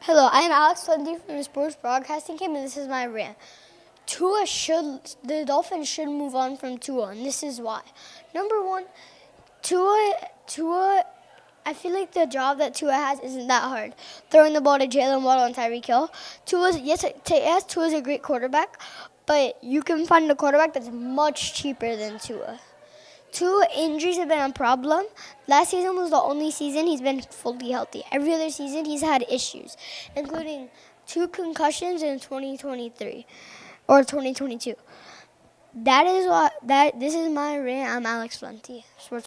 Hello, I am Alex Plenty from the Sports Broadcasting Team, and this is my rant. Tua should, the Dolphins should move on from Tua, and this is why. Number one, Tua, Tua, I feel like the job that Tua has isn't that hard. Throwing the ball to Jaylen Waddle and Tyreek Hill. Tua's, yes, yes, Tua's a great quarterback, but you can find a quarterback that's much cheaper than Tua. Two injuries have been a problem. Last season was the only season he's been fully healthy. Every other season he's had issues, including two concussions in 2023 or 2022. That is what that this is my rant. I'm Alex. Sports